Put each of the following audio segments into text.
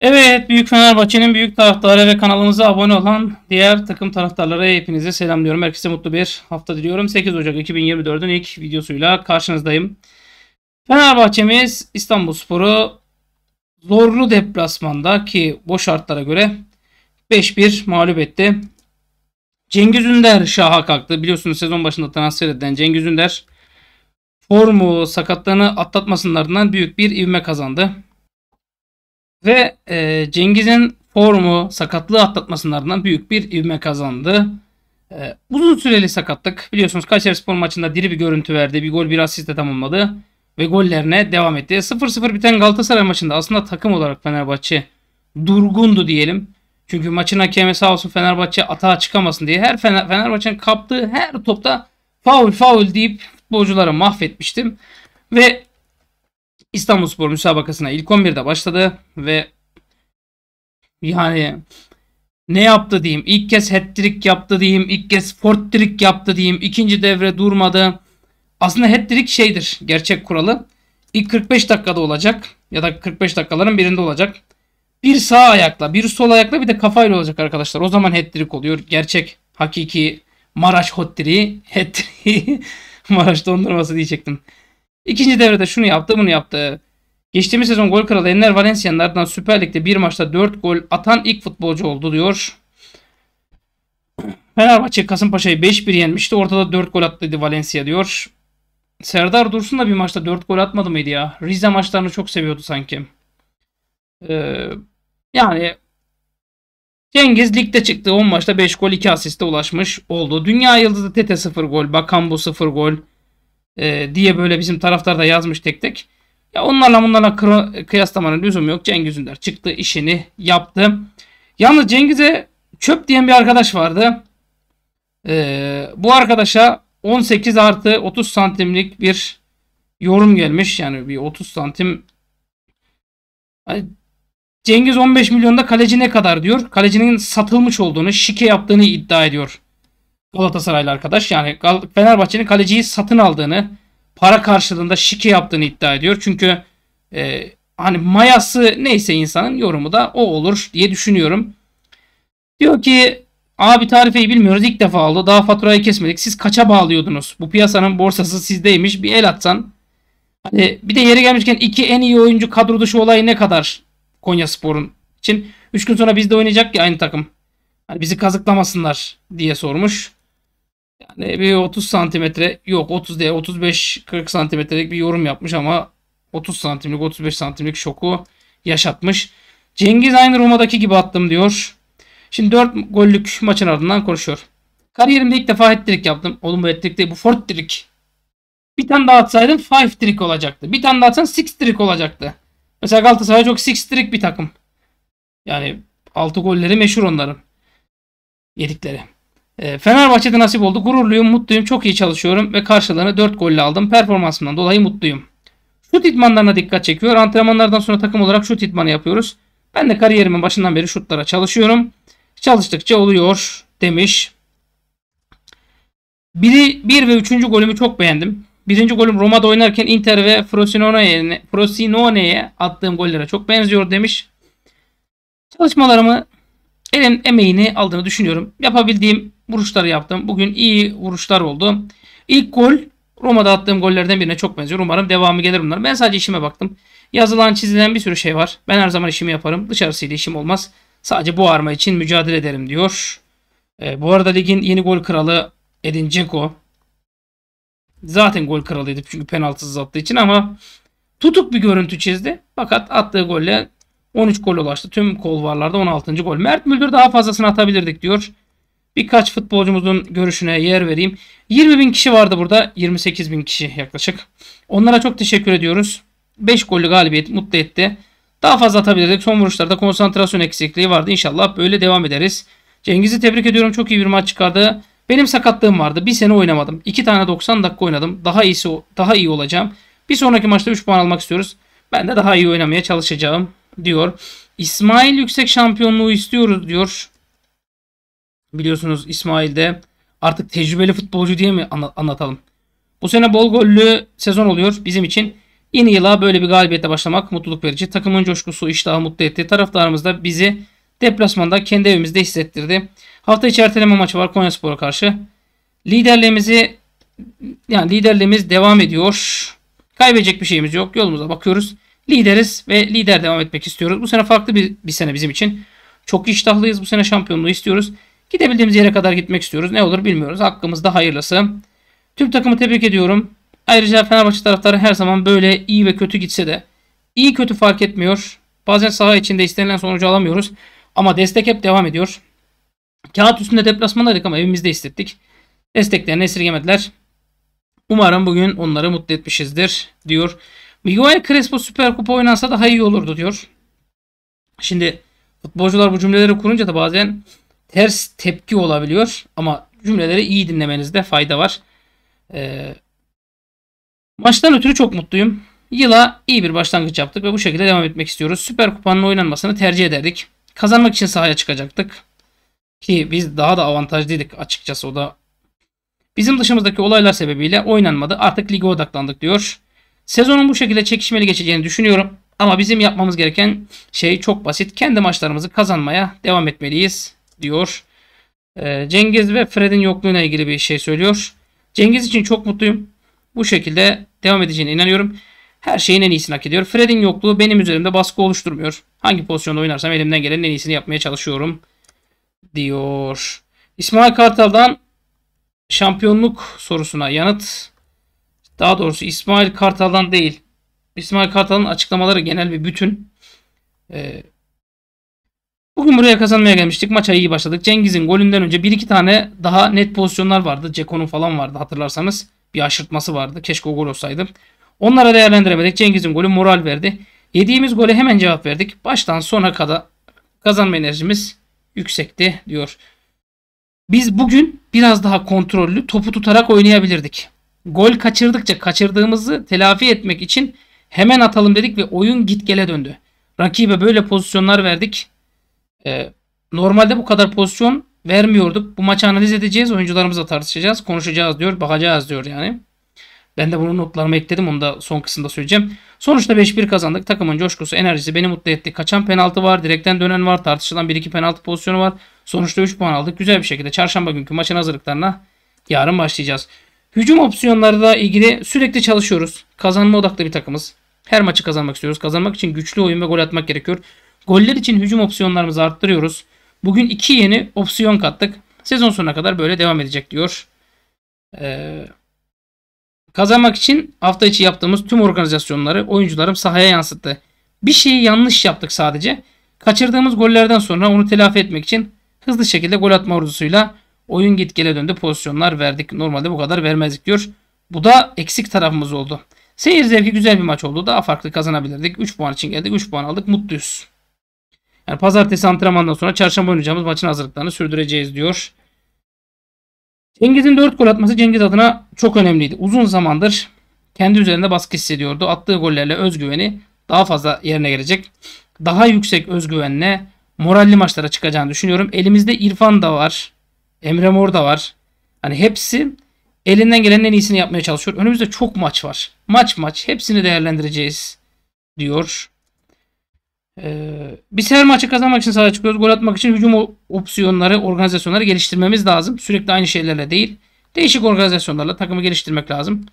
Evet, Büyük Fenerbahçe'nin büyük taraftarı ve kanalımıza abone olan diğer takım taraftarları hepinize selamlıyorum. Herkese mutlu bir hafta diliyorum. 8 Ocak 2024'ün ilk videosuyla karşınızdayım. Fenerbahçe'miz İstanbulspor'u zorlu deplasmanda ki bu şartlara göre 5-1 mağlup etti. Cengiz Ünder şaha kalktı. Biliyorsunuz sezon başında transfer edilen Cengiz Ünder formu sakatlığını atlatmasının ardından büyük bir ivme kazandı. Ve e, Cengiz'in formu sakatlığı atlatmasının ardından büyük bir ivme kazandı. E, uzun süreli sakatlık. Biliyorsunuz Kayseri Spor maçında diri bir görüntü verdi. Bir gol bir asiste tamamladı. Ve gollerine devam etti. 0-0 biten Galatasaray maçında aslında takım olarak Fenerbahçe durgundu diyelim. Çünkü maçın hakemi sağ olsun Fenerbahçe atağa çıkamasın diye her Fener, Fenerbahçe'nin kaptığı her topta faul faul deyip futbolcuları mahvetmiştim. Ve İstanbulspor müsabakasına ilk 11'de başladı ve yani ne yaptı diyeyim. İlk kez hat-trick yaptı diyeyim. ilk kez fort trick yaptı diyeyim. ikinci devre durmadı. Aslında hat-trick şeydir. Gerçek kuralı. İlk 45 dakikada olacak. Ya da 45 dakikaların birinde olacak. Bir sağ ayakla, bir sol ayakla bir de kafayla olacak arkadaşlar. O zaman hat-trick oluyor. Gerçek, hakiki Maraş hat-trick'i. Hat-trick'i Maraş dondurması diyecektim. İkinci devrede şunu yaptı bunu yaptı. Geçtiğimiz sezon gol kralı Enner Valencia'nın ardından Süper Lig'de bir maçta 4 gol atan ilk futbolcu oldu diyor. Fenerbahçe Kasımpaşa'yı 5-1 yenmişti. Ortada 4 gol attıydı Valencia diyor. Serdar Dursun da bir maçta 4 gol atmadı mıydı ya? Rize maçlarını çok seviyordu sanki. Ee, yani Cengiz ligde çıktı 10 maçta 5 gol 2 asiste ulaşmış oldu. Dünya yıldızı Tete 0 gol, Bakambu 0 gol e, diye böyle bizim taraftar da yazmış tek tek. Ya onlarla bunlarla kıyaslamanın lüzumu yok. Cengiz Ünder çıktı işini yaptı. Yalnız Cengiz'e çöp diyen bir arkadaş vardı. Ee, bu arkadaşa 18 artı 30 santimlik bir yorum gelmiş. Yani bir 30 santim. Cengiz 15 milyonda kaleci ne kadar diyor. Kalecinin satılmış olduğunu, şike yaptığını iddia ediyor. Galatasaraylı arkadaş. Yani Fenerbahçe'nin kaleciyi satın aldığını, para karşılığında şike yaptığını iddia ediyor. Çünkü e, hani mayası neyse insanın yorumu da o olur diye düşünüyorum. Diyor ki abi tarifeyi bilmiyoruz ilk defa oldu. Daha faturayı kesmedik. Siz kaça bağlıyordunuz? Bu piyasanın borsası sizdeymiş. Bir el atsan. Hani bir de yeri gelmişken iki en iyi oyuncu kadro dışı olayı ne kadar Konya Spor'un için? 3 gün sonra bizde oynayacak ya aynı takım. Hani bizi kazıklamasınlar diye sormuş. Yani bir 30 santimetre yok 30 değil 35-40 santimetrelik bir yorum yapmış ama 30 santimlik 35 santimlik şoku yaşatmış. Cengiz aynı Roma'daki gibi attım diyor. Şimdi 4 gollük maçın ardından konuşuyor. Kariyerimde ilk defa hat-trick yaptım. Oğlum bu hat-trick değil bu fort trick. Bir tane daha atsaydım 5 trick olacaktı. Bir tane daha atsan 6 trick olacaktı. Mesela Galatasaray çok 6 trick bir takım. Yani 6 golleri meşhur onların. Yedikleri. E, Fenerbahçe'de nasip oldu. Gururluyum, mutluyum, çok iyi çalışıyorum ve karşılığını 4 golle aldım. Performansımdan dolayı mutluyum. Şut idmanlarına dikkat çekiyor. Antrenmanlardan sonra takım olarak şut idmanı yapıyoruz. Ben de kariyerimin başından beri şutlara çalışıyorum. Çalıştıkça oluyor demiş. Biri, bir ve üçüncü golümü çok beğendim. Birinci golüm Roma'da oynarken Inter ve Frosinone'ye Frosinone attığım gollere çok benziyor demiş. Çalışmalarımı elin emeğini aldığını düşünüyorum. Yapabildiğim vuruşları yaptım. Bugün iyi vuruşlar oldu. İlk gol Roma'da attığım gollerden birine çok benziyor. Umarım devamı gelir bunlar. Ben sadece işime baktım. Yazılan çizilen bir sürü şey var. Ben her zaman işimi yaparım. Dışarısıyla işim olmaz. Sadece bu arma için mücadele ederim diyor. E, bu arada ligin yeni gol kralı Edin Dzeko. Zaten gol kralıydı çünkü penaltısız attığı için ama tutuk bir görüntü çizdi. Fakat attığı golle 13 gol ulaştı. Tüm kolvarlarda 16. gol. Mert Müldür daha fazlasını atabilirdik diyor. Birkaç futbolcumuzun görüşüne yer vereyim. 20 bin kişi vardı burada. 28 bin kişi yaklaşık. Onlara çok teşekkür ediyoruz. 5 gollü galibiyet mutlu etti. Daha fazla atabilirdik. Son vuruşlarda konsantrasyon eksikliği vardı. İnşallah böyle devam ederiz. Cengiz'i tebrik ediyorum. Çok iyi bir maç çıkardı. Benim sakatlığım vardı. Bir sene oynamadım. 2 tane 90 dakika oynadım. Daha iyisi daha iyi olacağım. Bir sonraki maçta 3 puan almak istiyoruz. Ben de daha iyi oynamaya çalışacağım diyor. İsmail yüksek şampiyonluğu istiyoruz diyor. Biliyorsunuz İsmail de artık tecrübeli futbolcu diye mi anlatalım? Bu sene bol gollü sezon oluyor bizim için. Yeni yıla böyle bir galibiyete başlamak mutluluk verici. Takımın coşkusu iştahı mutlu etti. Taraftarımız da bizi deplasmanda kendi evimizde hissettirdi. Hafta içi erteleme maçı var Konyaspor'a karşı. Liderliğimizi yani liderliğimiz devam ediyor. Kaybedecek bir şeyimiz yok. Yolumuza bakıyoruz. Lideriz ve lider devam etmek istiyoruz. Bu sene farklı bir, bir sene bizim için. Çok iştahlıyız. Bu sene şampiyonluğu istiyoruz. Gidebildiğimiz yere kadar gitmek istiyoruz. Ne olur bilmiyoruz. Hakkımızda hayırlısı. Tüm takımı tebrik ediyorum. Ayrıca Fenerbahçe taraftarı her zaman böyle iyi ve kötü gitse de iyi kötü fark etmiyor. Bazen saha içinde istenilen sonucu alamıyoruz. Ama destek hep devam ediyor. Kağıt üstünde deplasmandaydık ama evimizde hissettik. Desteklerini esirgemediler. Umarım bugün onları mutlu etmişizdir diyor. Miguel Crespo Süper Kupa oynansa daha iyi olurdu diyor. Şimdi futbolcular bu cümleleri kurunca da bazen ters tepki olabiliyor. Ama cümleleri iyi dinlemenizde fayda var. Ee, maçtan ötürü çok mutluyum. Yıla iyi bir başlangıç yaptık ve bu şekilde devam etmek istiyoruz. Süper Kupa'nın oynanmasını tercih ederdik. Kazanmak için sahaya çıkacaktık. Ki biz daha da avantajlıydık açıkçası o da. Bizim dışımızdaki olaylar sebebiyle oynanmadı. Artık lige odaklandık diyor. Sezonun bu şekilde çekişmeli geçeceğini düşünüyorum. Ama bizim yapmamız gereken şey çok basit. Kendi maçlarımızı kazanmaya devam etmeliyiz diyor. Ee, Cengiz ve Fred'in yokluğuna ilgili bir şey söylüyor. Cengiz için çok mutluyum. Bu şekilde devam edeceğine inanıyorum. Her şeyin en iyisini hak ediyor. Fred'in yokluğu benim üzerimde baskı oluşturmuyor. Hangi pozisyonda oynarsam elimden gelenin en iyisini yapmaya çalışıyorum. Diyor. İsmail Kartal'dan şampiyonluk sorusuna yanıt. Daha doğrusu İsmail Kartal'dan değil. İsmail Kartal'ın açıklamaları genel bir bütün. Ee, bugün buraya kazanmaya gelmiştik. Maça iyi başladık. Cengiz'in golünden önce bir iki tane daha net pozisyonlar vardı. Ceko'nun falan vardı hatırlarsanız. Bir aşırtması vardı. Keşke o gol olsaydı. Onlara değerlendiremedik. Cengiz'in golü moral verdi. Yediğimiz gole hemen cevap verdik. Baştan sona kadar kazanma enerjimiz yüksekti diyor. Biz bugün biraz daha kontrollü topu tutarak oynayabilirdik. Gol kaçırdıkça kaçırdığımızı telafi etmek için hemen atalım dedik ve oyun git gele döndü. Rakibe böyle pozisyonlar verdik. Ee, normalde bu kadar pozisyon vermiyorduk. Bu maçı analiz edeceğiz. Oyuncularımızla tartışacağız. Konuşacağız diyor. Bakacağız diyor yani. Ben de bunu notlarıma ekledim. Onu da son kısımda söyleyeceğim. Sonuçta 5-1 kazandık. Takımın coşkusu, enerjisi beni mutlu etti. Kaçan penaltı var. Direkten dönen var. Tartışılan 1-2 penaltı pozisyonu var. Sonuçta 3 puan aldık. Güzel bir şekilde çarşamba günkü maçın hazırlıklarına yarın başlayacağız. Hücum opsiyonlarıyla ilgili sürekli çalışıyoruz. Kazanma odaklı bir takımız. Her maçı kazanmak istiyoruz. Kazanmak için güçlü oyun ve gol atmak gerekiyor. Goller için hücum opsiyonlarımızı arttırıyoruz. Bugün iki yeni opsiyon kattık. Sezon sonuna kadar böyle devam edecek diyor. Ee, kazanmak için hafta içi yaptığımız tüm organizasyonları oyuncularım sahaya yansıttı. Bir şeyi yanlış yaptık sadece. Kaçırdığımız gollerden sonra onu telafi etmek için hızlı şekilde gol atma arzusuyla oyun git gele döndü pozisyonlar verdik. Normalde bu kadar vermezdik diyor. Bu da eksik tarafımız oldu. Seyir zevki güzel bir maç oldu. Daha farklı kazanabilirdik. 3 puan için geldik. 3 puan aldık. Mutluyuz. Yani pazartesi antrenmandan sonra çarşamba oynayacağımız maçın hazırlıklarını sürdüreceğiz diyor. Cengiz'in 4 gol atması Cengiz adına çok önemliydi. Uzun zamandır kendi üzerinde baskı hissediyordu. Attığı gollerle özgüveni daha fazla yerine gelecek. Daha yüksek özgüvenle moralli maçlara çıkacağını düşünüyorum. Elimizde İrfan da var. Emre Mor da var. Hani hepsi elinden gelenin en iyisini yapmaya çalışıyor. Önümüzde çok maç var. Maç maç hepsini değerlendireceğiz diyor. Ee, biz her maçı kazanmak için sahaya çıkıyoruz. Gol atmak için hücum opsiyonları, organizasyonları geliştirmemiz lazım. Sürekli aynı şeylerle değil. Değişik organizasyonlarla takımı geliştirmek lazım.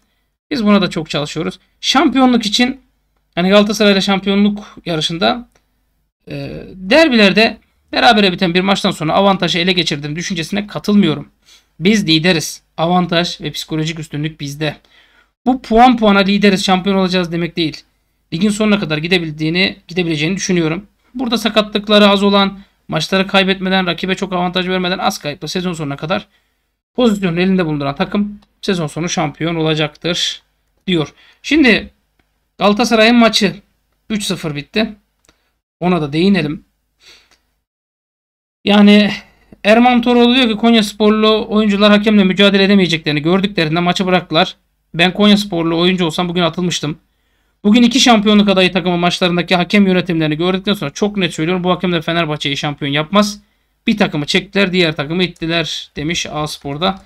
Biz buna da çok çalışıyoruz. Şampiyonluk için hani Galatasaray'la şampiyonluk yarışında e, derbilerde berabere biten bir maçtan sonra avantajı ele geçirdim düşüncesine katılmıyorum. Biz lideriz. Avantaj ve psikolojik üstünlük bizde. Bu puan puana lideriz, şampiyon olacağız demek değil ligin sonuna kadar gidebildiğini, gidebileceğini düşünüyorum. Burada sakatlıkları az olan, maçları kaybetmeden, rakibe çok avantaj vermeden az kayıpla sezon sonuna kadar pozisyonun elinde bulunduran takım sezon sonu şampiyon olacaktır diyor. Şimdi Galatasaray'ın maçı 3-0 bitti. Ona da değinelim. Yani Erman Toroğlu diyor ki Konya sporlu oyuncular hakemle mücadele edemeyeceklerini gördüklerinde maçı bıraktılar. Ben Konya sporlu oyuncu olsam bugün atılmıştım. Bugün iki şampiyonluk adayı takımı maçlarındaki hakem yönetimlerini gördükten sonra çok net söylüyorum bu hakemler Fenerbahçe'yi şampiyon yapmaz. Bir takımı çektiler diğer takımı ittiler demiş A-Spor'da.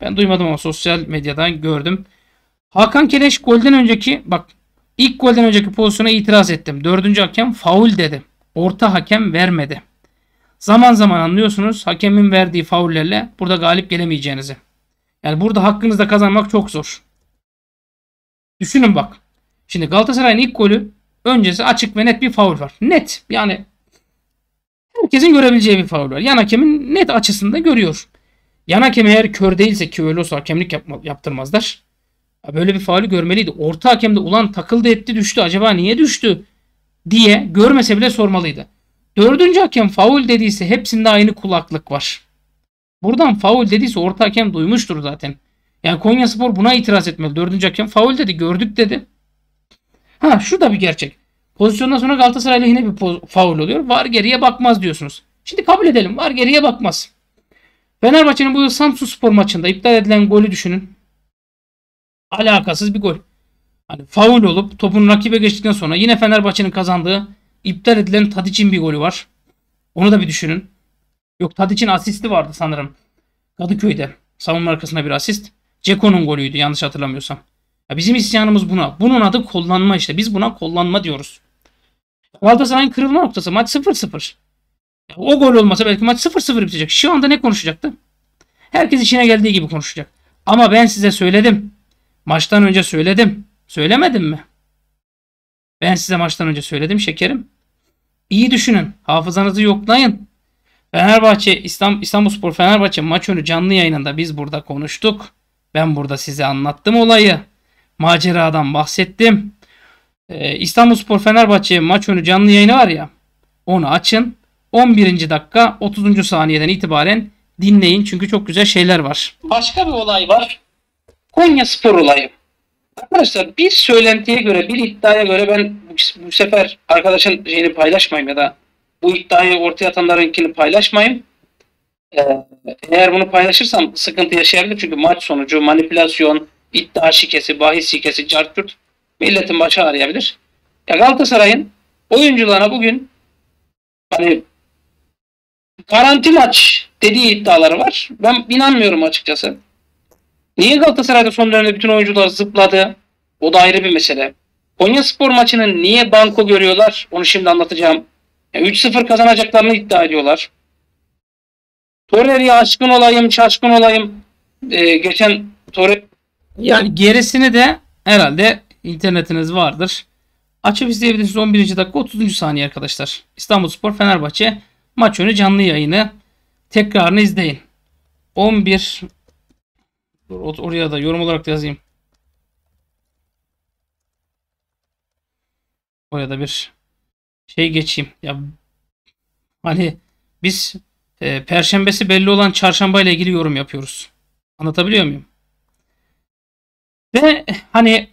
Ben duymadım ama sosyal medyadan gördüm. Hakan Keleş golden önceki bak İlk golden önceki pozisyona itiraz ettim. Dördüncü hakem faul dedi. Orta hakem vermedi. Zaman zaman anlıyorsunuz hakemin verdiği faullerle burada galip gelemeyeceğinizi. Yani burada hakkınızda kazanmak çok zor. Düşünün bak. Şimdi Galatasaray'ın ilk golü öncesi açık ve net bir faul var. Net. Yani herkesin görebileceği bir faul var. Yan hakemin net açısında görüyor. Yan hakem eğer kör değilse ki öyle olsa hakemlik yapma, yaptırmazlar. Böyle bir faulü görmeliydi. Orta hakem de ulan takıldı etti düştü acaba niye düştü diye görmese bile sormalıydı. Dördüncü hakem faul dediyse hepsinde aynı kulaklık var. Buradan faul dediyse orta hakem duymuştur zaten. Yani Konya Spor buna itiraz etmeli. Dördüncü hakem faul dedi gördük dedi. Ha şu da bir gerçek. Pozisyondan sonra Galatasaray lehine bir faul oluyor. Var geriye bakmaz diyorsunuz. Şimdi kabul edelim. Var geriye bakmaz. Fenerbahçe'nin bu yıl Samsun Spor maçında iptal edilen golü düşünün. Alakasız bir gol. Hani faul olup topun rakibe geçtikten sonra yine Fenerbahçe'nin kazandığı iptal edilen Tadic'in bir golü var. Onu da bir düşünün. Yok Tadic'in asisti vardı sanırım. Kadıköy'de. Savunma arkasına bir asist. Ceko'nun golüydü yanlış hatırlamıyorsam. Ya bizim isyanımız buna. Bunun adı kullanma işte. Biz buna kullanma diyoruz. Galatasaray'ın kırılma noktası maç 0-0. O gol olmasa belki maç 0-0 bitecek. Şu anda ne konuşacaktı? Herkes işine geldiği gibi konuşacak. Ama ben size söyledim. Maçtan önce söyledim. Söylemedim mi? Ben size maçtan önce söyledim şekerim. İyi düşünün. Hafızanızı yoklayın. Fenerbahçe, İstanbul, İstanbulspor Fenerbahçe maç önü canlı yayınında biz burada konuştuk. Ben burada size anlattım olayı. Maceradan bahsettim. Ee, İstanbulspor Fenerbahçe maç önü canlı yayını var ya. Onu açın. 11. dakika 30. saniyeden itibaren dinleyin. Çünkü çok güzel şeyler var. Başka bir olay var. Konya Spor olayı. Arkadaşlar bir söylentiye göre, bir iddiaya göre ben bu, sefer arkadaşın şeyini paylaşmayayım ya da bu iddiayı ortaya atanlarınkini paylaşmayayım. Ee, eğer bunu paylaşırsam sıkıntı yaşayabilir. Çünkü maç sonucu manipülasyon, iddia şikesi, bahis şikesi, cartürt milletin başı ağrıyabilir. Ya Galatasaray'ın oyuncularına bugün hani garanti maç dediği iddiaları var. Ben inanmıyorum açıkçası. Niye Galatasaray'da son dönemde bütün oyuncular zıpladı? O da ayrı bir mesele. Konya Spor maçının niye banko görüyorlar? Onu şimdi anlatacağım. Yani 3-0 kazanacaklarını iddia ediyorlar. Torreira'ya aşkın olayım, şaşkın olayım. Ee, geçen Torre yani gerisini de herhalde internetiniz vardır. Açıp izleyebilirsiniz 11. dakika 30. saniye arkadaşlar. İstanbul Spor Fenerbahçe maç önü canlı yayını. Tekrarını izleyin. 11 Dur, oraya da yorum olarak da yazayım. Oraya da bir şey geçeyim. Ya hani biz e, perşembesi belli olan çarşamba ile ilgili yorum yapıyoruz. Anlatabiliyor muyum? Ve hani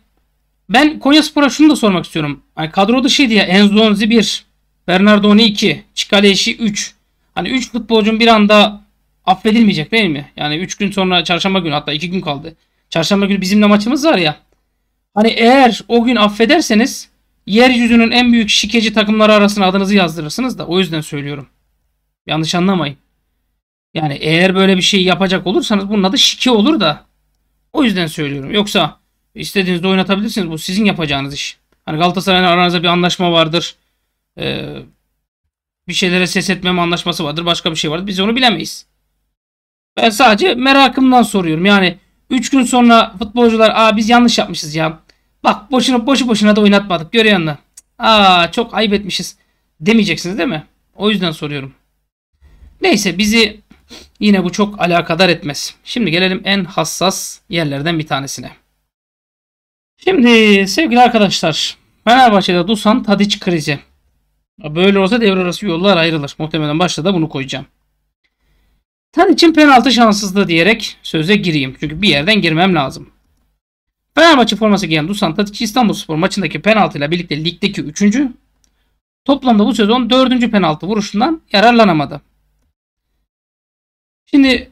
ben Konya Spor'a şunu da sormak istiyorum. Hani kadro dışıydı ya Enzonzi 1, Bernardoni 2, Çikaleşi 3. Hani 3 futbolcun bir anda affedilmeyecek değil mi? Yani 3 gün sonra çarşamba günü hatta 2 gün kaldı. Çarşamba günü bizimle maçımız var ya. Hani eğer o gün affederseniz yeryüzünün en büyük şikeci takımları arasına adınızı yazdırırsınız da o yüzden söylüyorum. Yanlış anlamayın. Yani eğer böyle bir şey yapacak olursanız bunun adı şike olur da. O yüzden söylüyorum. Yoksa istediğinizde oynatabilirsiniz. Bu sizin yapacağınız iş. Hani Galatasaray'la aranızda bir anlaşma vardır. Ee, bir şeylere ses etmeme anlaşması vardır. Başka bir şey vardır. Biz onu bilemeyiz. Ben sadece merakımdan soruyorum. Yani 3 gün sonra futbolcular aa biz yanlış yapmışız ya. Bak boşuna boşu boşuna da oynatmadık. Musun? Aa çok ayıp etmişiz. Demeyeceksiniz değil mi? O yüzden soruyorum. Neyse bizi yine bu çok alakadar etmez. Şimdi gelelim en hassas yerlerden bir tanesine. Şimdi sevgili arkadaşlar Fenerbahçe'de Dusan Tadiç krizi. Böyle olsa devre arası yollar ayrılır. Muhtemelen başta da bunu koyacağım. Tan penaltı şanssızlığı diyerek söze gireyim. Çünkü bir yerden girmem lazım. Fenerbahçe forması giyen Dusan Tadic İstanbulspor maçındaki penaltıyla birlikte ligdeki 3. Toplamda bu sezon 4. penaltı vuruşundan yararlanamadı. Şimdi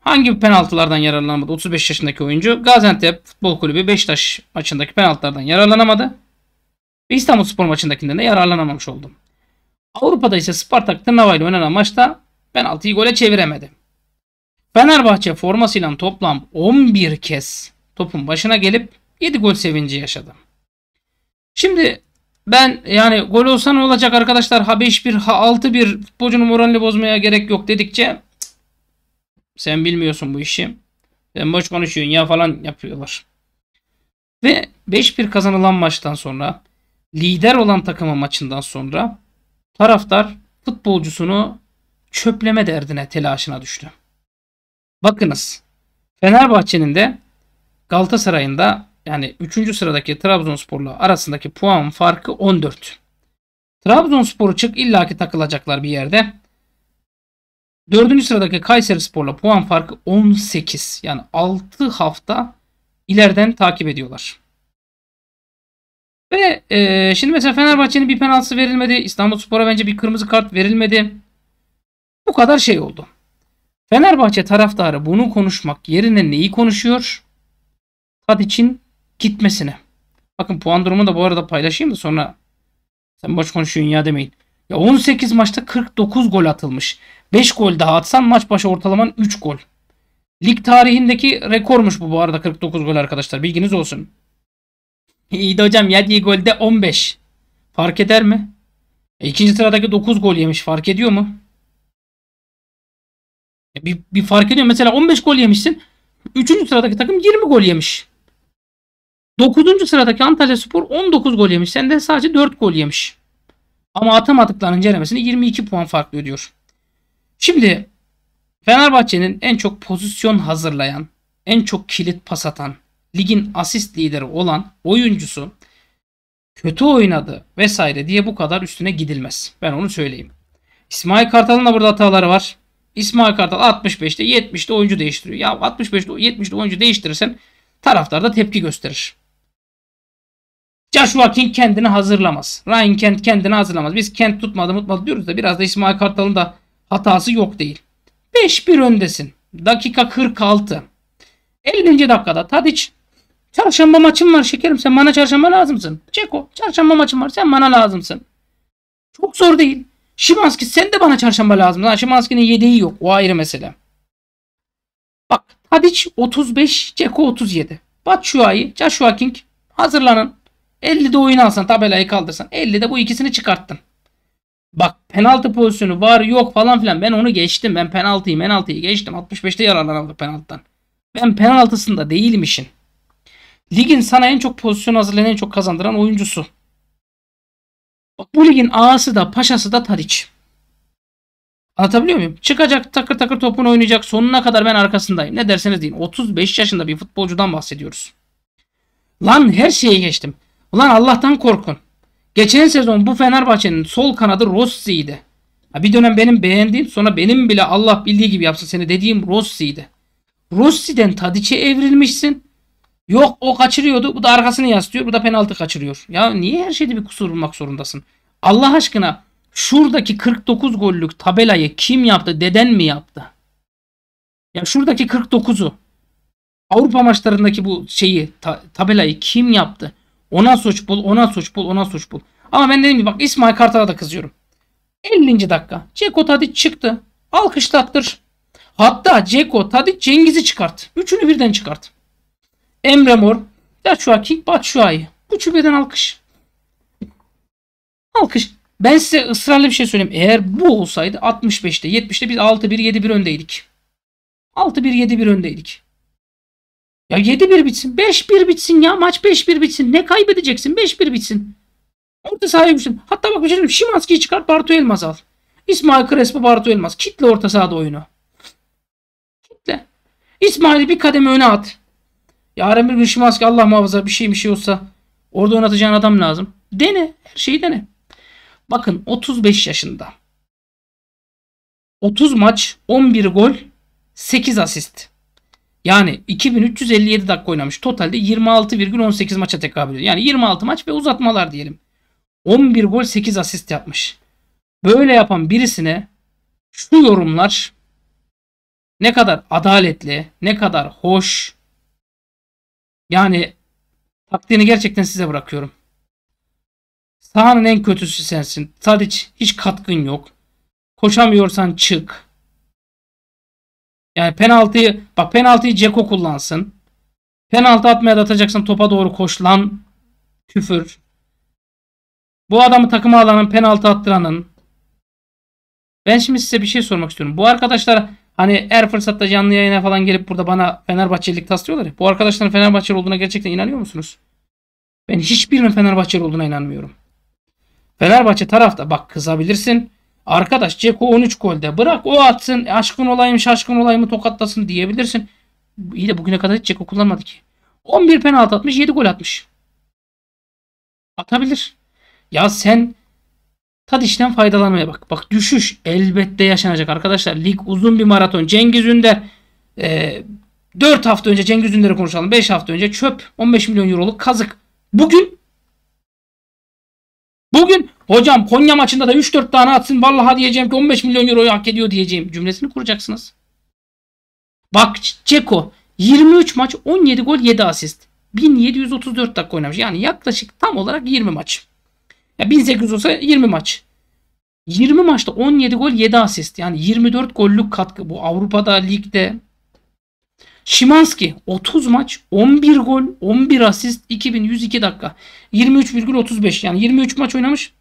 hangi penaltılardan yararlanamadı 35 yaşındaki oyuncu? Gaziantep Futbol Kulübü Beşiktaş maçındaki penaltılardan yararlanamadı. Ve İstanbulspor maçındakinden de yararlanamamış oldum. Avrupa'da ise Spartak Tırnava ile oynanan maçta penaltıyı gole çeviremedi. Fenerbahçe formasıyla toplam 11 kez topun başına gelip 7 gol sevinci yaşadı. Şimdi ben yani gol olsa ne olacak arkadaşlar ha 5-1 ha 6-1 futbolcunun moralini bozmaya gerek yok dedikçe sen bilmiyorsun bu işi. Sen boş konuşuyorsun ya falan yapıyorlar. Ve 5-1 kazanılan maçtan sonra lider olan takımın maçından sonra taraftar futbolcusunu çöpleme derdine telaşına düştü. Bakınız Fenerbahçe'nin de Galatasaray'ın da yani 3. sıradaki Trabzonspor'la arasındaki puan farkı 14. Trabzonspor'u çık illaki takılacaklar bir yerde. 4. sıradaki Kayseri Spor'la puan farkı 18. Yani 6 hafta ileriden takip ediyorlar. Ve e, şimdi mesela Fenerbahçe'nin bir penaltısı verilmedi. İstanbul Spor'a bence bir kırmızı kart verilmedi. Bu kadar şey oldu. Fenerbahçe taraftarı bunu konuşmak yerine neyi konuşuyor? Tadic'in gitmesine. Bakın puan durumu da bu arada paylaşayım da sonra sen boş konuşuyorsun ya demeyin. Ya 18 maçta 49 gol atılmış. 5 gol daha atsan maç başı ortalaman 3 gol. Lig tarihindeki rekormuş bu bu arada 49 gol arkadaşlar. Bilginiz olsun. İyi de hocam yediği golde 15. Fark eder mi? E, ikinci sıradaki 9 gol yemiş. Fark ediyor mu? E, bir, bir fark ediyor. Mesela 15 gol yemişsin. Üçüncü sıradaki takım 20 gol yemiş. 9. sıradaki Antalya Spor 19 gol yemiş. Sen de sadece 4 gol yemiş. Ama atamadıklarının ceremesini 22 puan farklı ödüyor. Şimdi Fenerbahçe'nin en çok pozisyon hazırlayan, en çok kilit pas atan, ligin asist lideri olan oyuncusu kötü oynadı vesaire diye bu kadar üstüne gidilmez. Ben onu söyleyeyim. İsmail Kartal'ın da burada hataları var. İsmail Kartal 65'te 70'te oyuncu değiştiriyor. Ya 65'te 70'te oyuncu değiştirirsen taraftar da tepki gösterir. Joshua King kendini hazırlamaz. Ryan Kent kendini hazırlamaz. Biz Kent tutmadı mutmadı diyoruz da biraz da İsmail Kartal'ın da hatası yok değil. 5-1 öndesin. Dakika 46. 50. dakikada Tadic çarşamba maçım var şekerim sen bana çarşamba lazımsın. Ceko çarşamba maçım var sen bana lazımsın. Çok zor değil. Şimanski sen de bana çarşamba lazım. Ha, Şimanski'nin yedeği yok. O ayrı mesele. Bak Tadic 35, Ceko 37. Batshuayi, Joshua King hazırlanın. 50'de oyun alsan tabelayı kaldırsan 50'de bu ikisini çıkarttın. Bak penaltı pozisyonu var yok falan filan ben onu geçtim. Ben penaltıyı penaltıyı geçtim. 65'te yararlanamadı penaltıdan. Ben penaltısında değilim işin. Ligin sana en çok pozisyon hazırlayan en çok kazandıran oyuncusu. Bak bu ligin ağası da paşası da Tadic. Anlatabiliyor muyum? Çıkacak takır takır topunu oynayacak sonuna kadar ben arkasındayım. Ne derseniz deyin. 35 yaşında bir futbolcudan bahsediyoruz. Lan her şeyi geçtim. Ulan Allah'tan korkun. Geçen sezon bu Fenerbahçe'nin sol kanadı Rossi'ydi. bir dönem benim beğendiğim sonra benim bile Allah bildiği gibi yapsın seni dediğim Rossi'ydi. Rossi'den Tadic'e evrilmişsin. Yok o kaçırıyordu. Bu da arkasını yaslıyor. Bu da penaltı kaçırıyor. Ya niye her şeyde bir kusur bulmak zorundasın? Allah aşkına şuradaki 49 gollük tabelayı kim yaptı? Deden mi yaptı? Ya şuradaki 49'u Avrupa maçlarındaki bu şeyi ta, tabelayı kim yaptı? Ona suç bul, ona suç bul, ona suç bul. Ama ben dedim ki bak İsmail Kartal'a da kızıyorum. 50. dakika. Ceko Tadic çıktı. Alkışlattır. Hatta Ceko Tadic Cengiz'i çıkart. Üçünü birden çıkart. Emre Mor, King, Batshuayi. Bu birden alkış. Alkış. Ben size ısrarlı bir şey söyleyeyim. Eğer bu olsaydı 65'te 70'te biz 6-1 7-1 öndeydik. 6-1 7-1 öndeydik. Ya 7-1 bitsin. 5-1 bitsin ya. Maç 5-1 bitsin. Ne kaybedeceksin? 5-1 bitsin. Orta sahaya güçlü. Hatta bak bir şey diyeyim. Şimanski'yi çıkart. Bartu Elmaz al. İsmail Crespo Bartu Elmaz. Kitle orta sahada oyunu. Kitle. İsmail'i bir kademe öne at. Yarın bir gün Şimanski Allah muhafaza bir şey bir şey olsa orada oynatacağın adam lazım. Dene. Her şeyi dene. Bakın 35 yaşında. 30 maç 11 gol 8 asist. Yani 2357 dakika oynamış. Totalde 26,18 maça tekabül ediyor. Yani 26 maç ve uzatmalar diyelim. 11 gol 8 asist yapmış. Böyle yapan birisine şu yorumlar ne kadar adaletli, ne kadar hoş. Yani takdirini gerçekten size bırakıyorum. Sahanın en kötüsü sensin. Sadece hiç katkın yok. Koşamıyorsan çık. Yani penaltıyı bak penaltıyı Ceko kullansın. Penaltı atmaya da atacaksın topa doğru koş lan. Küfür. Bu adamı takıma alanın, penaltı attıranın. Ben şimdi size bir şey sormak istiyorum. Bu arkadaşlar hani her fırsatta canlı yayına falan gelip burada bana Fenerbahçelilik taslıyorlar ya. Bu arkadaşların Fenerbahçeli olduğuna gerçekten inanıyor musunuz? Ben hiçbirinin Fenerbahçeli olduğuna inanmıyorum. Fenerbahçe tarafta bak kızabilirsin. Arkadaş Ceko 13 golde bırak o atsın aşkın olayım şaşkın olayımı tokatlasın diyebilirsin. İyi de bugüne kadar hiç Ceko kullanmadı ki. 11 penaltı atmış 7 gol atmış. Atabilir. Ya sen Tadiş'ten faydalanmaya bak. Bak düşüş elbette yaşanacak arkadaşlar. Lig uzun bir maraton. Cengiz Ünder e, 4 hafta önce Cengiz Ünder'i konuşalım. 5 hafta önce çöp 15 milyon euroluk kazık. Bugün Bugün hocam Konya maçında da 3-4 tane atsın. Vallahi diyeceğim ki 15 milyon euroyu hak ediyor diyeceğim cümlesini kuracaksınız. Bak Ceko 23 maç 17 gol 7 asist. 1734 dakika oynamış. Yani yaklaşık tam olarak 20 maç. Ya 1800 olsa 20 maç. 20 maçta 17 gol 7 asist. Yani 24 gollük katkı. Bu Avrupa'da ligde. Şimanski 30 maç 11 gol 11 asist 2102 dakika. 23,35 yani 23 maç oynamış.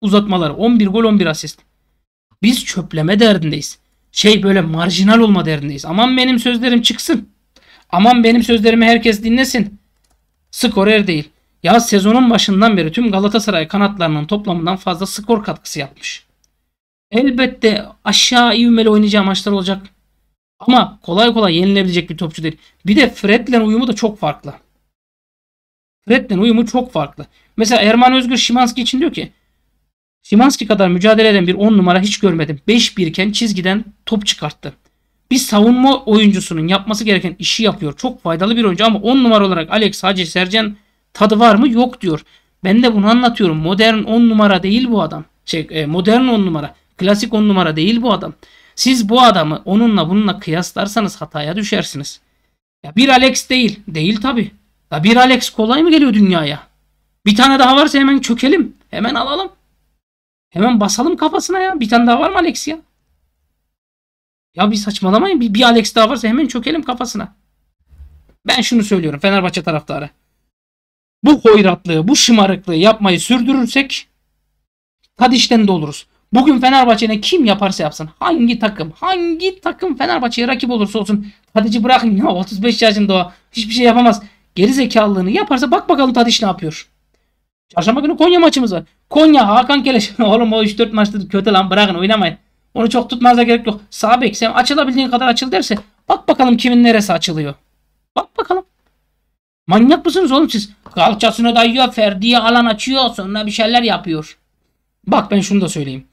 Uzatmaları 11 gol 11 asist. Biz çöpleme derdindeyiz. Şey böyle marjinal olma derdindeyiz. Aman benim sözlerim çıksın. Aman benim sözlerimi herkes dinlesin. Skorer değil. Ya sezonun başından beri tüm Galatasaray kanatlarının toplamından fazla skor katkısı yapmış. Elbette aşağı ivmeli oynayacağı maçlar olacak. Ama kolay kolay yenilebilecek bir topçu değil. Bir de Fred'le uyumu da çok farklı. Fred'le uyumu çok farklı. Mesela Erman Özgür Şimanski için diyor ki Şimanski kadar mücadele eden bir 10 numara hiç görmedim. 5-1 iken çizgiden top çıkarttı. Bir savunma oyuncusunun yapması gereken işi yapıyor. Çok faydalı bir oyuncu ama 10 numara olarak Alex Hacı Sercan tadı var mı? Yok diyor. Ben de bunu anlatıyorum. Modern 10 numara değil bu adam. Şey, e, modern 10 numara. Klasik 10 numara değil bu adam. Siz bu adamı onunla bununla kıyaslarsanız hataya düşersiniz. Ya bir Alex değil. Değil tabi. Ya bir Alex kolay mı geliyor dünyaya? Bir tane daha varsa hemen çökelim. Hemen alalım. Hemen basalım kafasına ya. Bir tane daha var mı Alex ya? Ya bir saçmalamayın. Bir, bir Alex daha varsa hemen çökelim kafasına. Ben şunu söylüyorum Fenerbahçe taraftarı. Bu hoyratlığı, bu şımarıklığı yapmayı sürdürürsek Tadiş'ten de oluruz. Bugün Fenerbahçe'ne kim yaparsa yapsın. Hangi takım, hangi takım Fenerbahçe'ye rakip olursa olsun. Tadic'i bırakın ya 35 yaşında o. Hiçbir şey yapamaz. Geri zekalılığını yaparsa bak bakalım Tadiş ne yapıyor. Çarşamba günü Konya maçımız var. Konya Hakan Keleş. Oğlum o 3-4 maçta kötü lan bırakın oynamayın. Onu çok tutmanıza gerek yok. Sağ bek sen açılabildiğin kadar açıl derse bak bakalım kimin neresi açılıyor. Bak bakalım. Manyak mısınız oğlum siz? Kalçasını dayıyor, Ferdi'ye alan açıyor, sonra bir şeyler yapıyor. Bak ben şunu da söyleyeyim.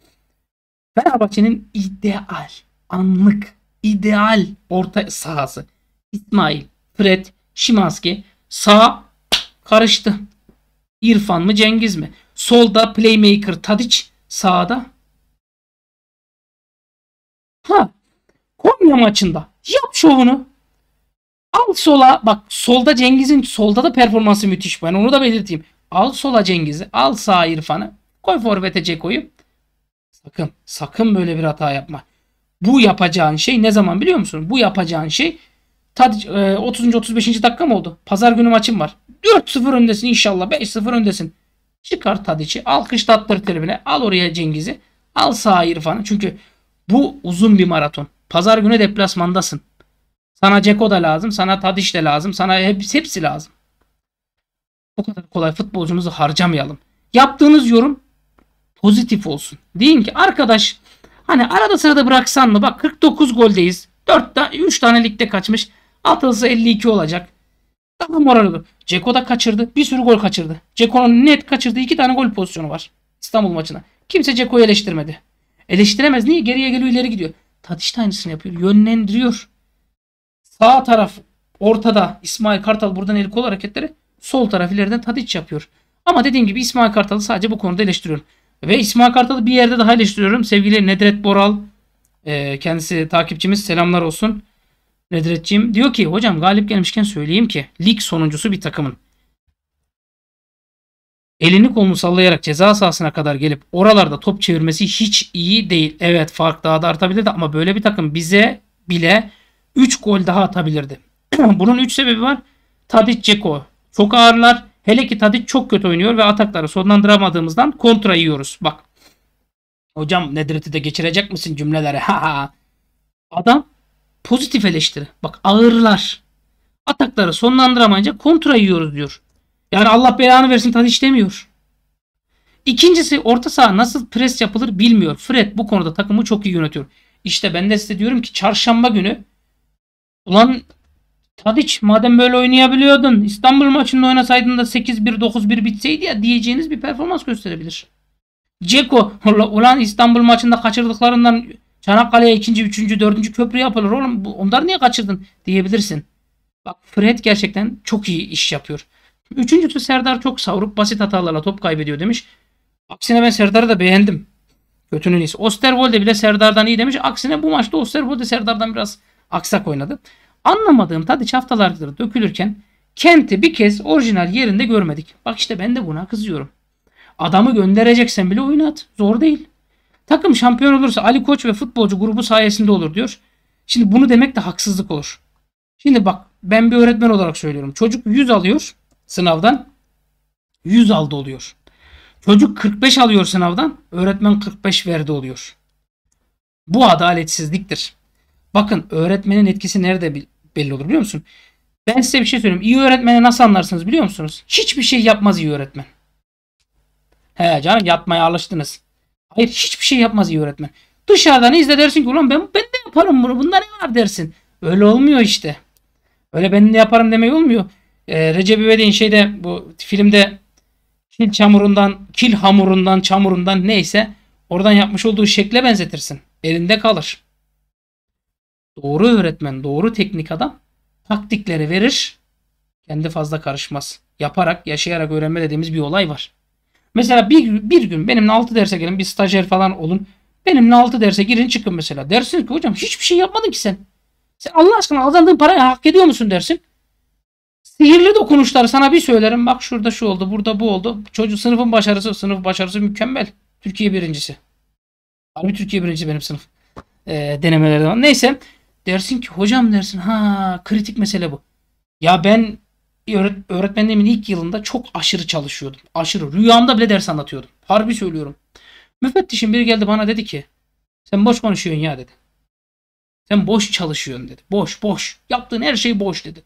Fenerbahçe'nin ideal, anlık, ideal orta sahası. İsmail, Fred, Şimanski. Sağ karıştı. İrfan mı Cengiz mi? Solda playmaker Tadic. Sağda. Ha. Konya maçında yap şovunu. Al sola bak solda Cengiz'in solda da performansı müthiş. Ben onu da belirteyim. Al sola Cengiz'i. Al sağ İrfan'ı. Koy forvete Ceko'yu. Sakın sakın böyle bir hata yapma. Bu yapacağın şey ne zaman biliyor musun? Bu yapacağın şey Tadic, e, 30. 35. dakika mı oldu? Pazar günü maçım var. 4-0 öndesin inşallah. 5-0 öndesin. Çıkar Tadic'i. Alkışlattır tribüne. Al oraya Cengiz'i. Al sağ İrfan'ı. Çünkü bu uzun bir maraton. Pazar günü deplasmandasın. Sana Ceko da lazım. Sana Tadiş de lazım. Sana hepsi, hepsi lazım. Bu kadar kolay futbolcumuzu harcamayalım. Yaptığınız yorum pozitif olsun. Deyin ki arkadaş hani arada sırada bıraksan mı? Bak 49 goldeyiz. 4 ta 3 tane ligde kaçmış. Atılsa 52 olacak. Daha moral olur. Ceko da kaçırdı. Bir sürü gol kaçırdı. Ceko'nun net kaçırdığı 2 tane gol pozisyonu var. İstanbul maçına. Kimse Ceko'yu eleştirmedi. Eleştiremez. Niye? Geriye geliyor ileri gidiyor. Tadiş de aynısını yapıyor. Yönlendiriyor. Sağ taraf ortada İsmail Kartal buradan el kol hareketleri. Sol taraf ileriden Tadiç yapıyor. Ama dediğim gibi İsmail Kartal'ı sadece bu konuda eleştiriyorum. Ve İsmail Kartal'ı bir yerde daha eleştiriyorum. Sevgili Nedret Boral e, kendisi takipçimiz selamlar olsun. Nedretciğim diyor ki hocam galip gelmişken söyleyeyim ki lig sonuncusu bir takımın elini kolunu sallayarak ceza sahasına kadar gelip oralarda top çevirmesi hiç iyi değil. Evet fark daha da artabilirdi ama böyle bir takım bize bile 3 gol daha atabilirdi. Bunun 3 sebebi var. Tadic Ceko çok ağırlar. Hele ki Tadic çok kötü oynuyor ve atakları sonlandıramadığımızdan kontra yiyoruz. Bak. Hocam Nedret'i de geçirecek misin cümlelere? Adam pozitif eleştiri. Bak ağırlar. Atakları sonlandıramayınca kontra yiyoruz diyor. Yani Allah belanı versin Tadic demiyor. İkincisi orta saha nasıl pres yapılır bilmiyor. Fred bu konuda takımı çok iyi yönetiyor. İşte ben de size diyorum ki çarşamba günü ulan Tadiç madem böyle oynayabiliyordun İstanbul maçında oynasaydın da 8-1 9-1 bitseydi ya diyeceğiniz bir performans gösterebilir. Ceko ulan İstanbul maçında kaçırdıklarından Çanakkale'ye 2. 3. 4. köprü yapılır oğlum onları niye kaçırdın diyebilirsin. Bak Fred gerçekten çok iyi iş yapıyor. Üçüncüsü Serdar çok savruk basit hatalarla top kaybediyor demiş. Aksine ben Serdar'ı da beğendim. Kötünün iyisi. Osterwolde bile Serdar'dan iyi demiş. Aksine bu maçta Osterwolde Serdar'dan biraz aksak oynadı. Anlamadığım Tadiç haftalardır dökülürken Kent'i bir kez orijinal yerinde görmedik. Bak işte ben de buna kızıyorum. Adamı göndereceksen bile oynat. Zor değil. Takım şampiyon olursa Ali Koç ve futbolcu grubu sayesinde olur diyor. Şimdi bunu demek de haksızlık olur. Şimdi bak ben bir öğretmen olarak söylüyorum. Çocuk 100 alıyor sınavdan. 100 aldı oluyor. Çocuk 45 alıyor sınavdan. Öğretmen 45 verdi oluyor. Bu adaletsizliktir. Bakın öğretmenin etkisi nerede belli olur biliyor musun? Ben size bir şey söyleyeyim. İyi öğretmeni nasıl anlarsınız biliyor musunuz? Hiçbir şey yapmaz iyi öğretmen. He canım yapmaya alıştınız. Hayır hiçbir şey yapmaz iyi öğretmen. Dışarıdan izle dersin ki ulan ben, ben de yaparım bunu. Bunda ne var dersin. Öyle olmuyor işte. Öyle ben de yaparım demek olmuyor. Ee, Recep İvedik'in şeyde bu filmde kil çamurundan, kil hamurundan, çamurundan neyse oradan yapmış olduğu şekle benzetirsin. Elinde kalır. Doğru öğretmen, doğru teknik adam taktikleri verir. Kendi fazla karışmaz. Yaparak, yaşayarak öğrenme dediğimiz bir olay var. Mesela bir, bir gün benimle 6 derse gelin bir stajyer falan olun. Benimle 6 derse girin çıkın mesela. Dersin ki hocam hiçbir şey yapmadın ki sen. Sen Allah aşkına kazandığın parayı hak ediyor musun dersin. Sihirli dokunuşları sana bir söylerim. Bak şurada şu oldu, burada bu oldu. Çocuk sınıfın başarısı, sınıf başarısı mükemmel. Türkiye birincisi. Harbi Türkiye birincisi benim sınıf. Ee, denemelerde Neyse. Dersin ki hocam dersin ha kritik mesele bu. Ya ben öğret öğretmenliğimin ilk yılında çok aşırı çalışıyordum. Aşırı. Rüyamda bile ders anlatıyordum. Harbi söylüyorum. Müfettişim biri geldi bana dedi ki sen boş konuşuyorsun ya dedi. Sen boş çalışıyorsun dedi. Boş boş. Yaptığın her şey boş dedi.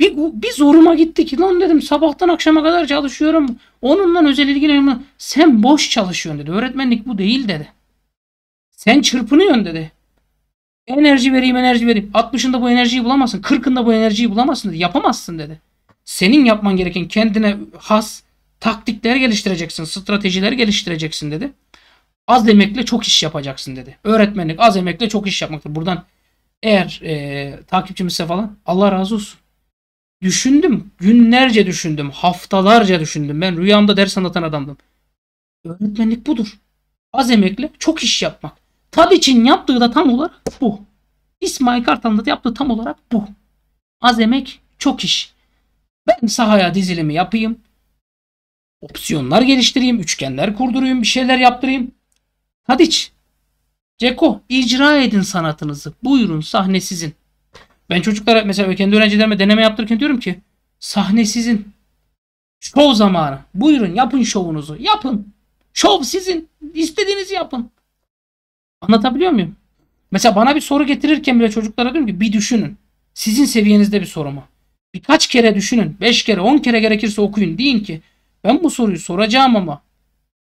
Bir, bir zoruma gitti ki lan dedim sabahtan akşama kadar çalışıyorum. Onunla özel ilgileniyorum. Sen boş çalışıyorsun dedi. Öğretmenlik bu değil dedi. Sen çırpınıyorsun dedi. Enerji vereyim enerji vereyim. 60'ında bu enerjiyi bulamazsın. 40'ında bu enerjiyi bulamazsın dedi. Yapamazsın dedi. Senin yapman gereken kendine has taktikler geliştireceksin. Stratejiler geliştireceksin dedi. Az emekle çok iş yapacaksın dedi. Öğretmenlik az emekle çok iş yapmaktır. Buradan eğer e, takipçimizse falan Allah razı olsun. Düşündüm. Günlerce düşündüm. Haftalarca düşündüm. Ben rüyamda ders anlatan adamdım. Öğretmenlik budur. Az emekle çok iş yapmak. Tadiç'in yaptığı da tam olarak bu. İsmail Kartal'ın da yaptığı tam olarak bu. Az emek çok iş. Ben sahaya dizilimi yapayım. Opsiyonlar geliştireyim. Üçgenler kurdurayım. Bir şeyler yaptırayım. Tadiç. Ceko icra edin sanatınızı. Buyurun sahne sizin. Ben çocuklara mesela kendi öğrencilerime deneme yaptırırken diyorum ki sahne sizin. Şov zamanı. Buyurun yapın şovunuzu. Yapın. Şov sizin. İstediğinizi yapın. Anlatabiliyor muyum? Mesela bana bir soru getirirken bile çocuklara diyorum ki bir düşünün. Sizin seviyenizde bir soru mu? Birkaç kere düşünün. Beş kere, on kere gerekirse okuyun. Deyin ki ben bu soruyu soracağım ama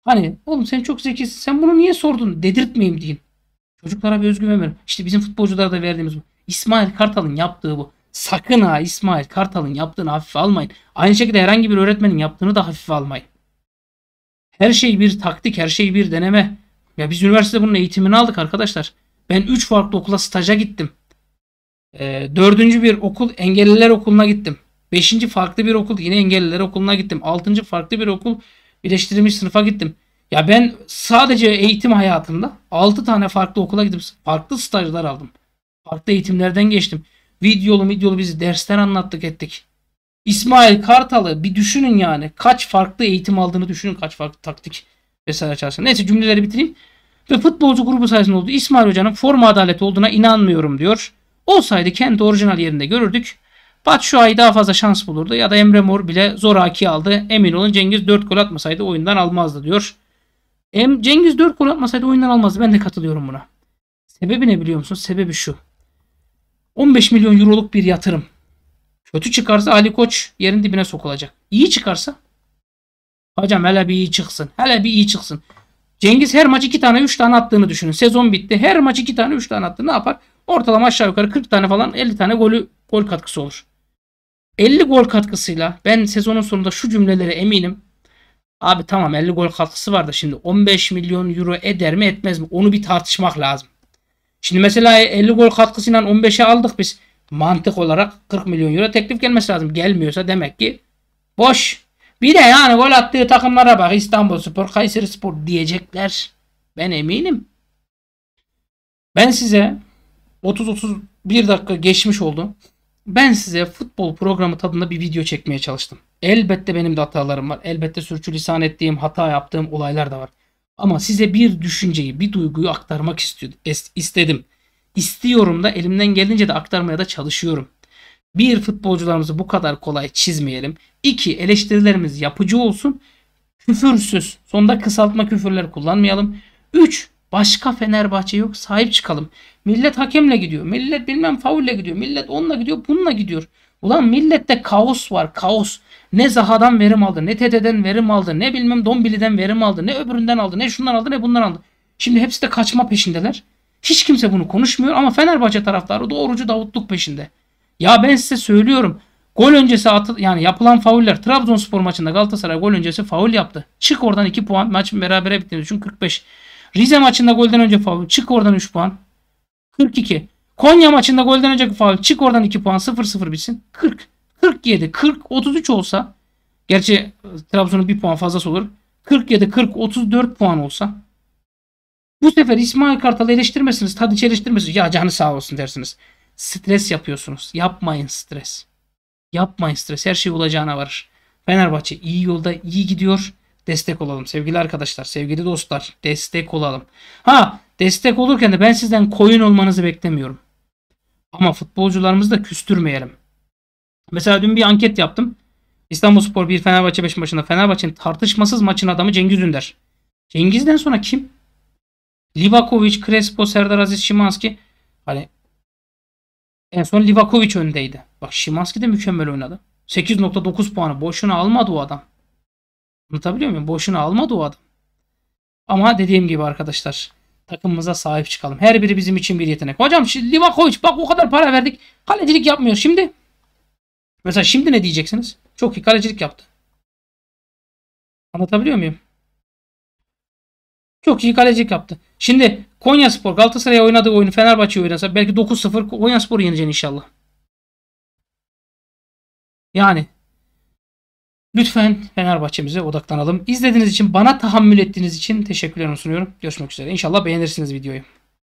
hani oğlum sen çok zekisin sen bunu niye sordun dedirtmeyeyim deyin. Çocuklara bir özgüven verin. İşte bizim futbolculara da verdiğimiz bu. İsmail Kartal'ın yaptığı bu. Sakın ha İsmail Kartal'ın yaptığını hafife almayın. Aynı şekilde herhangi bir öğretmenin yaptığını da hafife almayın. Her şey bir taktik, her şey bir deneme. Ya biz üniversitede bunun eğitimini aldık arkadaşlar. Ben 3 farklı okula staja gittim. E, dördüncü bir okul engelliler okuluna gittim. Beşinci farklı bir okul yine engelliler okuluna gittim. Altıncı farklı bir okul birleştirilmiş sınıfa gittim. Ya ben sadece eğitim hayatımda 6 tane farklı okula gidip farklı stajlar aldım. Farklı eğitimlerden geçtim. Videolu videolu bizi dersler anlattık ettik. İsmail Kartal'ı bir düşünün yani. Kaç farklı eğitim aldığını düşünün. Kaç farklı taktik vesaire çalışsın. Neyse cümleleri bitireyim. Ve futbolcu grubu sayesinde oldu. İsmail Hoca'nın forma adaleti olduğuna inanmıyorum diyor. Olsaydı kendi orijinal yerinde görürdük. Batshuayi daha fazla şans bulurdu ya da Emre Mor bile zoraki aldı. Emin olun Cengiz 4 gol atmasaydı oyundan almazdı diyor. Em Cengiz 4 gol atmasaydı oyundan almazdı. Ben de katılıyorum buna. Sebebi ne biliyor musun? Sebebi şu. 15 milyon euroluk bir yatırım. Kötü çıkarsa Ali Koç yerin dibine sokulacak. İyi çıkarsa hocam hele bir iyi çıksın. Hele bir iyi çıksın. Cengiz her maç 2 tane 3 tane attığını düşünün. Sezon bitti. Her maç 2 tane 3 tane attı. Ne yapar? Ortalama aşağı yukarı 40 tane falan 50 tane golü gol katkısı olur. 50 gol katkısıyla ben sezonun sonunda şu cümlelere eminim. Abi tamam 50 gol katkısı var da şimdi 15 milyon euro eder mi etmez mi? Onu bir tartışmak lazım. Şimdi mesela 50 gol katkısıyla 15'e aldık biz. Mantık olarak 40 milyon euro teklif gelmesi lazım. Gelmiyorsa demek ki boş. Bir de yani gol attığı takımlara bak İstanbul Spor, Kayseri Spor diyecekler. Ben eminim. Ben size 30-31 dakika geçmiş oldu. Ben size futbol programı tadında bir video çekmeye çalıştım. Elbette benim de hatalarım var. Elbette sürçülisan ettiğim, hata yaptığım olaylar da var. Ama size bir düşünceyi, bir duyguyu aktarmak istedim. İstiyorum da elimden gelince de aktarmaya da çalışıyorum. Bir futbolcularımızı bu kadar kolay çizmeyelim. İki eleştirilerimiz yapıcı olsun. Küfürsüz. Sonda kısaltma küfürler kullanmayalım. Üç başka Fenerbahçe yok sahip çıkalım. Millet hakemle gidiyor. Millet bilmem faulle gidiyor. Millet onunla gidiyor bununla gidiyor. Ulan millette kaos var kaos. Ne Zaha'dan verim aldı, ne Tete'den verim aldı, ne bilmem Dombili'den verim aldı, ne öbüründen aldı, ne şundan aldı, ne bundan aldı. Şimdi hepsi de kaçma peşindeler. Hiç kimse bunu konuşmuyor ama Fenerbahçe taraftarı doğrucu Davutluk peşinde. Ya ben size söylüyorum. Gol öncesi atı, yani yapılan fauller Trabzonspor maçında Galatasaray gol öncesi faul yaptı. Çık oradan 2 puan. Maçın berabere bittiğini düşün 45. Rize maçında golden önce faul. Çık oradan 3 puan. 42. Konya maçında golden önce faul. Çık oradan 2 puan. 0-0 bitsin. 40. 47. 40. 33 olsa. Gerçi Trabzon'un 1 puan fazlası olur. 47, 40, 34 puan olsa. Bu sefer İsmail Kartal'ı eleştirmesiniz. Tadiç eleştirmesiniz. Ya canı sağ olsun dersiniz. Stres yapıyorsunuz. Yapmayın stres. Yapmayın stres. Her şey olacağına varır. Fenerbahçe iyi yolda iyi gidiyor. Destek olalım sevgili arkadaşlar, sevgili dostlar. Destek olalım. Ha destek olurken de ben sizden koyun olmanızı beklemiyorum. Ama futbolcularımızı da küstürmeyelim. Mesela dün bir anket yaptım. İstanbulspor 1 Fenerbahçe 5 maçında Fenerbahçe'nin tartışmasız maçın adamı Cengiz Ünder. Cengiz'den sonra kim? Livakovic, Crespo, Serdar Aziz, Şimanski. Hani en son Livakovic öndeydi. Bak Şimanski de mükemmel oynadı. 8.9 puanı boşuna almadı o adam. Anlatabiliyor muyum? Boşuna almadı o adam. Ama dediğim gibi arkadaşlar takımımıza sahip çıkalım. Her biri bizim için bir yetenek. Hocam Livakovic bak o kadar para verdik. Kalecilik yapmıyor. Şimdi mesela şimdi ne diyeceksiniz? Çok iyi kalecilik yaptı. Anlatabiliyor muyum? Çok iyi kalecilik yaptı. Şimdi Konya Spor Galatasaray'a oynadığı oyunu Fenerbahçe oynasa belki 9-0 Konya Spor yeneceksin inşallah. Yani lütfen Fenerbahçe'mize odaklanalım. İzlediğiniz için bana tahammül ettiğiniz için teşekkürlerimi sunuyorum. Görüşmek üzere. İnşallah beğenirsiniz videoyu.